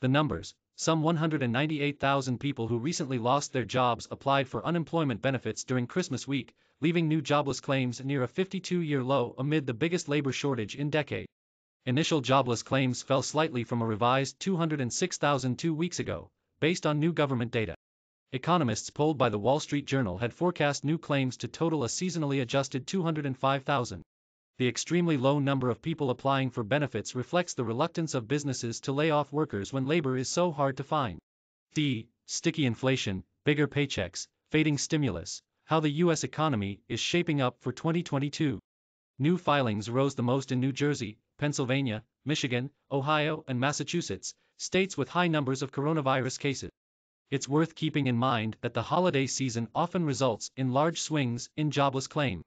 The numbers some 198,000 people who recently lost their jobs applied for unemployment benefits during Christmas week, leaving new jobless claims near a 52 year low amid the biggest labor shortage in decades. Initial jobless claims fell slightly from a revised 206,000 two weeks ago, based on new government data. Economists polled by the Wall Street Journal had forecast new claims to total a seasonally adjusted 205,000. The extremely low number of people applying for benefits reflects the reluctance of businesses to lay off workers when labor is so hard to find. D. Sticky inflation, bigger paychecks, fading stimulus, how the U.S. economy is shaping up for 2022. New filings rose the most in New Jersey, Pennsylvania, Michigan, Ohio, and Massachusetts, states with high numbers of coronavirus cases. It's worth keeping in mind that the holiday season often results in large swings in jobless claim.